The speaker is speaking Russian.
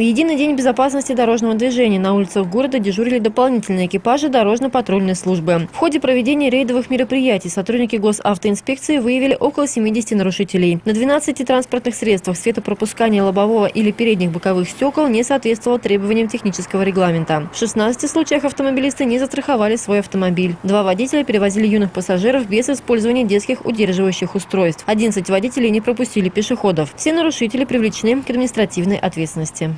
В единый день безопасности дорожного движения на улицах города дежурили дополнительные экипажи дорожно-патрульной службы. В ходе проведения рейдовых мероприятий сотрудники госавтоинспекции выявили около 70 нарушителей. На 12 транспортных средствах светопропускание лобового или передних боковых стекол не соответствовало требованиям технического регламента. В 16 случаях автомобилисты не застраховали свой автомобиль. Два водителя перевозили юных пассажиров без использования детских удерживающих устройств. 11 водителей не пропустили пешеходов. Все нарушители привлечены к административной ответственности.